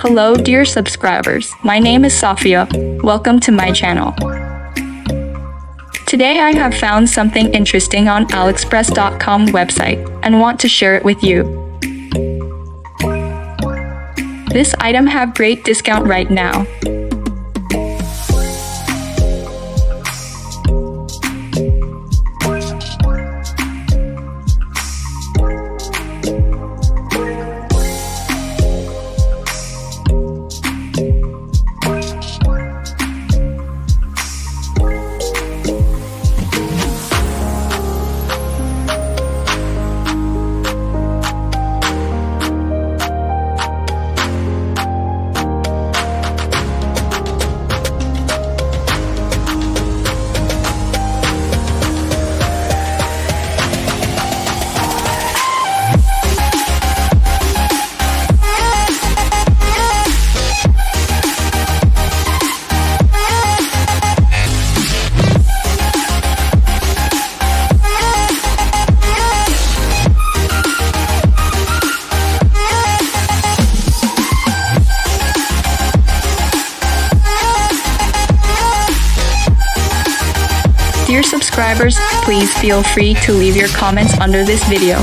Hello dear subscribers, my name is Safia. Welcome to my channel. Today I have found something interesting on AliExpress.com website and want to share it with you. This item have great discount right now. Subscribers, please feel free to leave your comments under this video.